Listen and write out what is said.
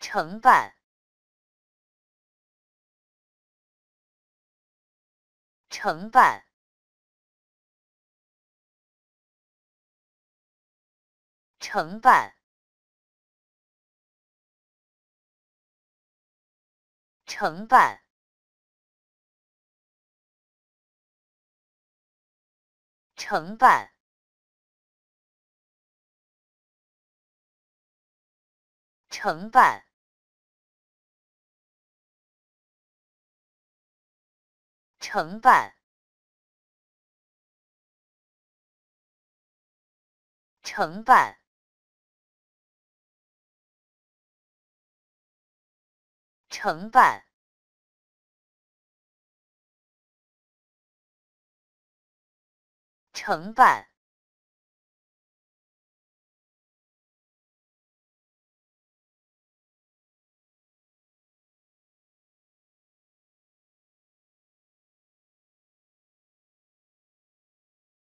承办，承办，承办，承办，承办。承办，承办，承办，承办，承办。